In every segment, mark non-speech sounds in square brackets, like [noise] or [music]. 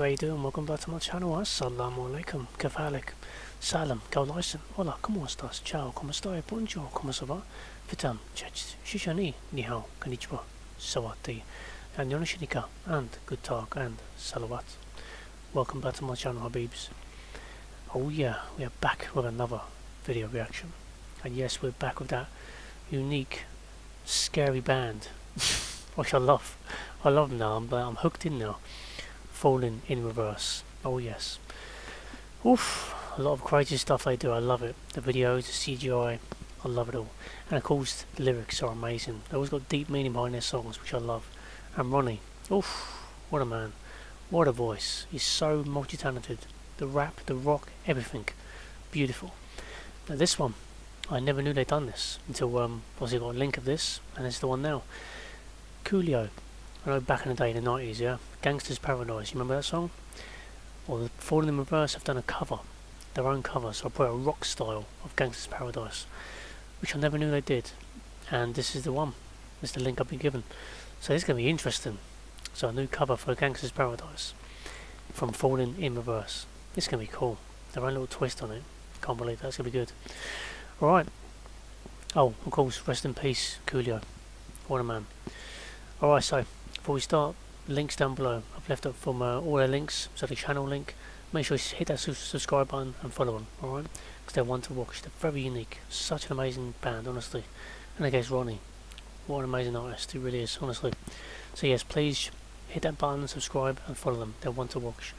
how you doing? Welcome back to my channel. Eh? Assalamu alaikum, kafalik, salam, kaulaisan, hola, ¿cómo estás? Ciao, ¿cómo estás? Bonjour, ¿cómo ça va? Vitam, chach, shishani, ni hao, konnichiwa, sawati, and yonishinika, and good talk, and salawat. Welcome back to my channel, Habibs. Oh yeah, we are back with another video reaction. And yes, we're back with that unique, scary band, [laughs] which I love. I love them now, I'm, I'm hooked in now. Falling in reverse. Oh yes. Oof, a lot of crazy stuff they do, I love it. The videos, the CGI, I love it all. And of course, the lyrics are amazing. They always got deep meaning behind their songs, which I love. And Ronnie, oof, what a man. What a voice. He's so multi-talented. The rap, the rock, everything. Beautiful. Now this one, I never knew they'd done this until um, obviously got a link of this, and it's the one now. Coolio, I know back in the day in the 90s, yeah? Gangsta's Paradise, you remember that song? Well, Falling in Reverse have done a cover, their own cover, so I put a rock style of Gangsta's Paradise, which I never knew they did. And this is the one, this is the link I've been given. So this is going to be interesting. So a new cover for Gangsta's Paradise from Falling in Reverse. It's going to be cool. Their own little twist on it. Can't believe that. that's going to be good. Alright. Oh, of course, rest in peace, Coolio. What a man. Alright, so before we start, links down below. I've left up from uh, all their links, so the channel link. Make sure you hit that su subscribe button and follow them, alright? Because they're one to watch. They're very unique. Such an amazing band, honestly. And I guess Ronnie. What an amazing artist he really is, honestly. So yes, please hit that button, subscribe and follow them. They're one to watch.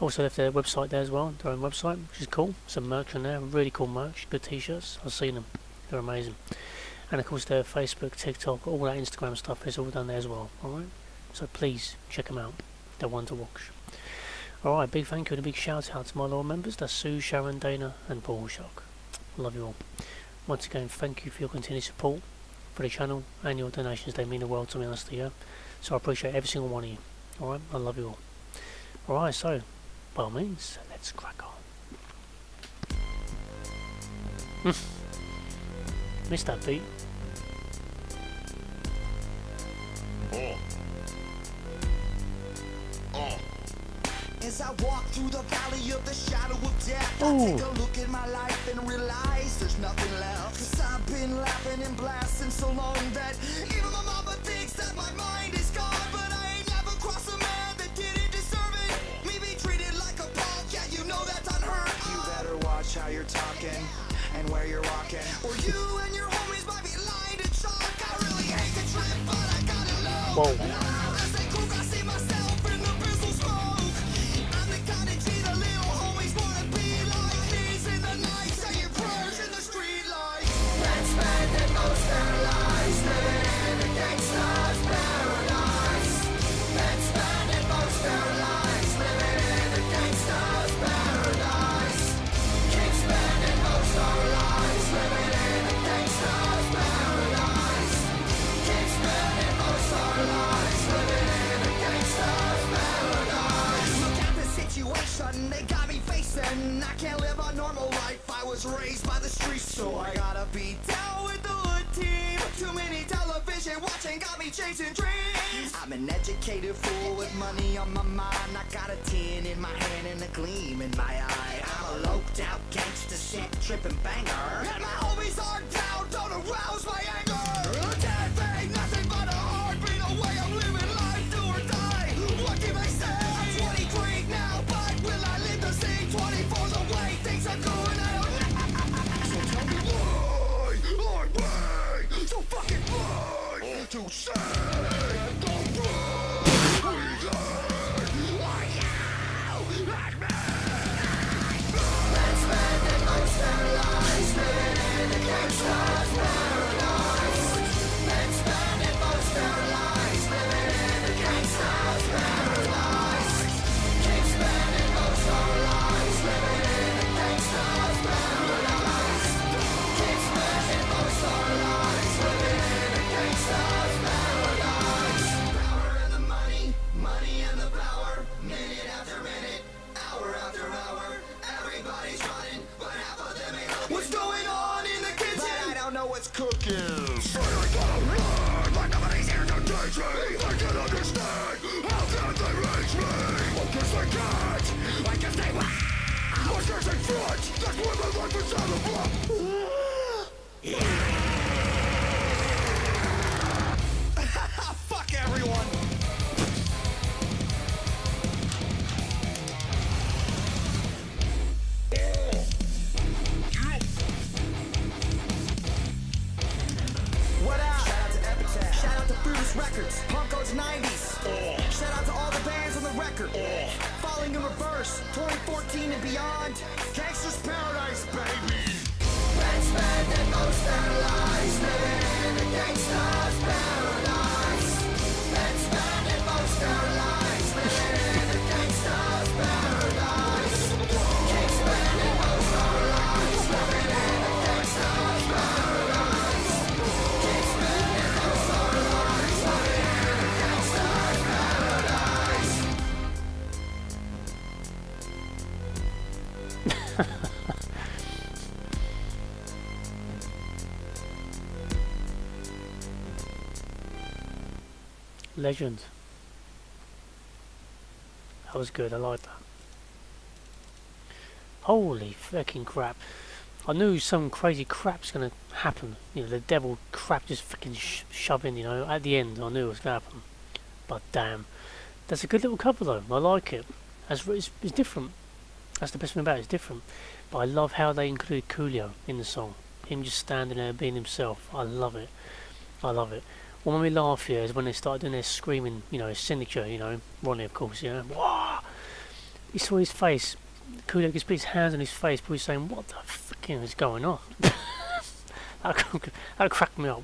Also left their website there as well, their own website, which is cool. Some merch on there, really cool merch, good t-shirts. I've seen them. They're amazing. And of course their Facebook, TikTok, all that Instagram stuff is all done there as well. Alright? So please check them out. They're one to watch. Alright, big thank you and a big shout out to my loyal members. That's Sue, Sharon, Dana and Paul Shock. Love you all. Once again, thank you for your continued support for the channel and your donations. They mean the world to me, honestly, yeah? So I appreciate every single one of you. Alright, I love you all. Alright, so, by all means, let's crack on. [laughs] Missed that beat. Uh. As I walk through the valley of the shadow of death, I take a look at my life and realize there's nothing left. Cause I've been laughing and blasting so long that even my mama thinks that my mind is gone. But I ain't never crossed a man that didn't deserve it. Me be treated like a punk, yeah, you know that's unheard. You better watch how you're talking and where you're walking. Or you and your gotta was raised by the streets, so I gotta be down with the hood team. Too many television watching got me chasing dreams. I'm an educated fool with money on my mind. I got a tin in my hand and a gleam in my eye. I'm a loped out gangster shit tripping banger. And my homies are down, don't arouse my record. Falling in reverse. 2014 and beyond. Gangster's Paradise, baby. In gangster's paradise. [laughs] Legend. That was good, I like that. Holy fucking crap. I knew some crazy crap's gonna happen. You know, the devil crap just fucking sh- shove in, you know, at the end. I knew it was gonna happen. But damn. That's a good little cover though. I like it. That's, it's, it's different. That's the best thing about it, it's different. But I love how they included Coolio in the song. Him just standing there being himself. I love it. I love it. What made me laugh here is when they started doing their screaming, you know, signature, you know, Ronnie of course, you know, Wah! You saw his face, Coolio just put his hands on his face, but he's saying, what the fucking is going on? [laughs] that, cr- that cracked me up.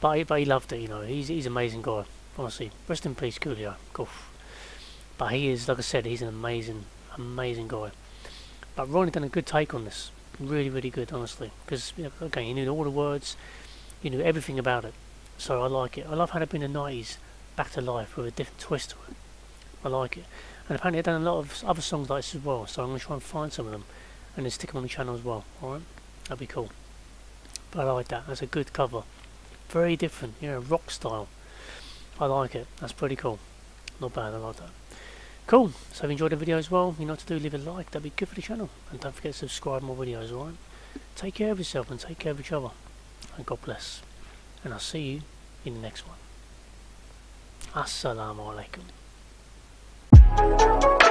But he, but he loved it, you know, he's, he's an amazing guy, honestly. Rest in peace, Coolio. But he is, like I said, he's an amazing, amazing guy. But Ronnie done a good take on this. Really, really good, honestly. Because, again, he knew all the words, he knew everything about it. So I like it. I love how it's been the 90s back to life with a different twist to it. I like it. And apparently they've done a lot of other songs like this as well, so I'm going to try and find some of them and then stick them on the channel as well, alright? That'd be cool. But I like that. That's a good cover. Very different, you know, rock style. I like it. That's pretty cool. Not bad, I like that. Cool. So if you enjoyed the video as well, you know what to do, leave a like. That'd be good for the channel. And don't forget to subscribe more videos, alright? Take care of yourself and take care of each other. And God bless. And I'll see you in the next one. Assalamu alaikum.